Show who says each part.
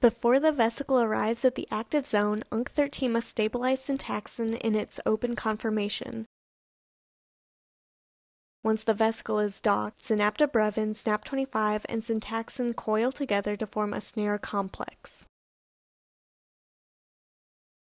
Speaker 1: Before the vesicle arrives at the active zone, UNC13 must stabilize syntaxin in its open conformation. Once the vesicle is docked, synaptobrevin, SNAP25, and syntaxin coil together to form a SNARE complex.